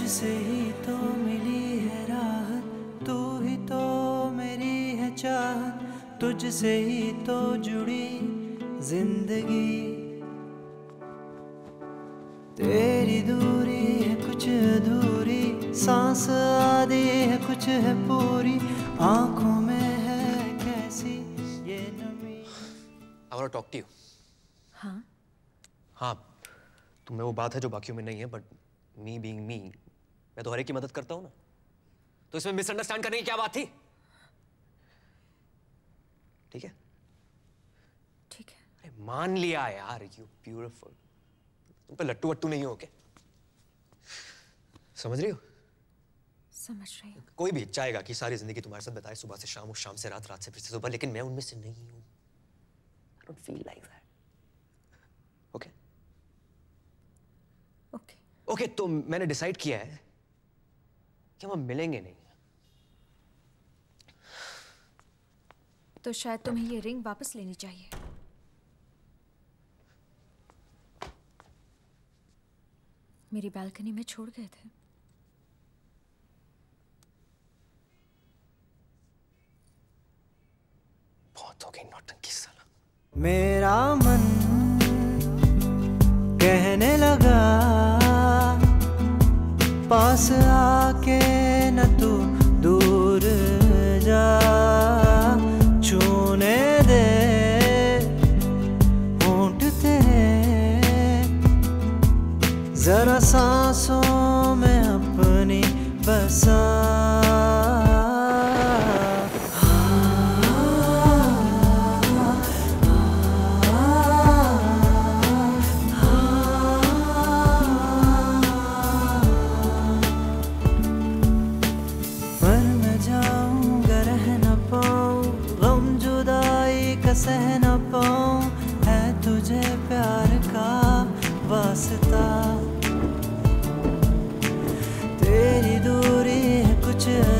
तुझसे ही तो मिली है राहत तू ही तो मेरी है चाहत तुझसे ही तो जुड़ी ज़िंदगी। तेरी दूरी है कुछ अधूरी सांस आदि है कुछ है पूरी। आँखों में है कैसी ये नमी? I want talk to you हाँ। हाँ तुम्हें वो बात है जो बाकियों में नहीं है बट मी बीइंग मी मैं हर एक की मदद करता हूँ ना। तो इसमें मिसअंडरस्टैंड करने की क्या बात थी? ठीक है? ठीक है। अरे मान लिया यार यू ब्यूटीफुल तुम पे लट्टू वट्टू नहीं हो क्या? समझ रही हो? समझ रही हूँ। कोई भी चाहेगा कि सारी ज़िंदगी तुम्हारे साथ बताए सुबह से शाम उस शाम से रात रात से फिर से सुबह लेकिन मैं उनमें से नहीं हूँ। I don't feel like that okay okay okay तो मैंने डिसाइड किया है कि हम मिलेंगे नहीं। तो शायद तुम्हें ये रिंग वापस लेनी चाहिए। मेरी बालकनी में छोड़ गए थे। बहुत हो गई नौटंकी साला। मेरा मन कहने लगा पास आके जरा सांसों में अपनी बसा। मर मैं जाऊँगा रह न गम जुदाई का सह न पाऊँ, है तुझे प्यार का वास्ता। तेरी दूरी है कुछ